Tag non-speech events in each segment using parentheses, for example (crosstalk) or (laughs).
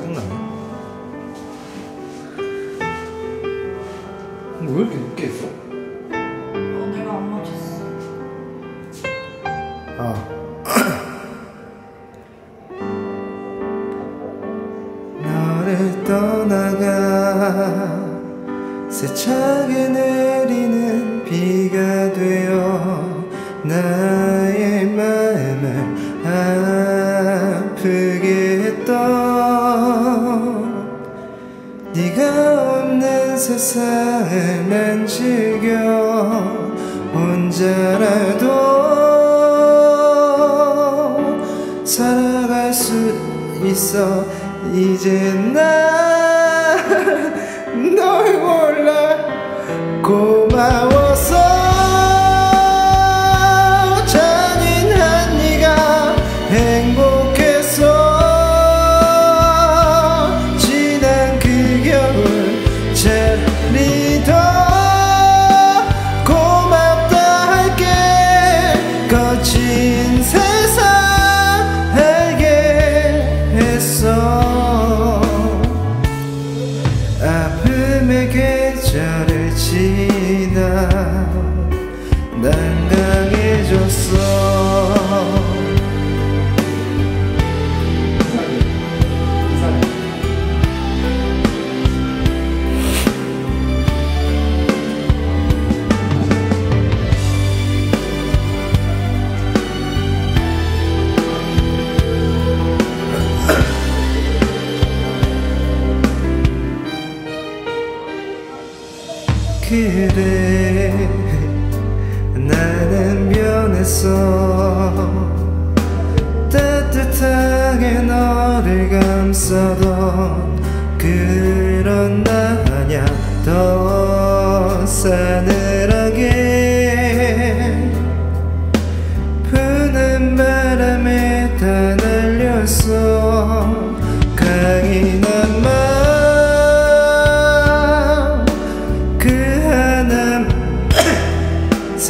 짜증나네 뭐왜 이렇게 늦게 했어? 어, 내가 안 맞췄어. 아 (coughs) 너를 떠나가 세차게 내리는 비가 되어 나의 마음을 네가 없는 세상을 난 즐겨 혼자라도 살아갈 수 있어. 이제 난널 (laughs) 몰라. 고마워서 행복 그래 나는 변했어. 따뜻하게 너를 감싸던 그런 나냐. 더 싸늘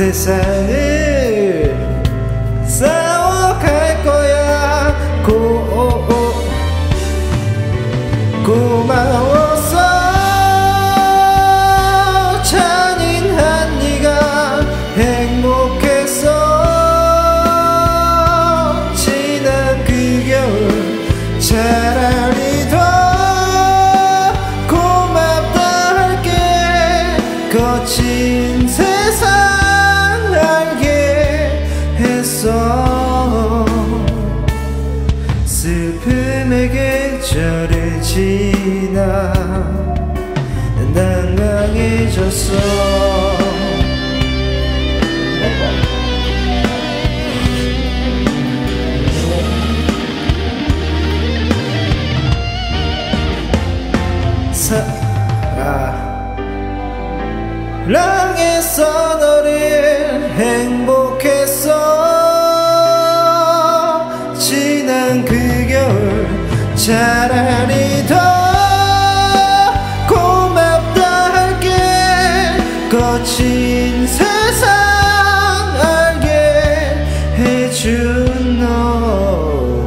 세상 계절을 지나 난 강해졌어 사, 아. 랑에서 너를 행복 차라리 더 고맙다 할게. 거친 세상 알게 해준 너.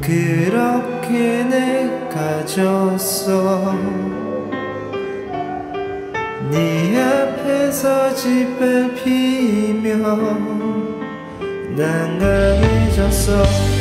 그렇게 내가 졌어. 네 앞에서 짓밟 피며 난 강해졌어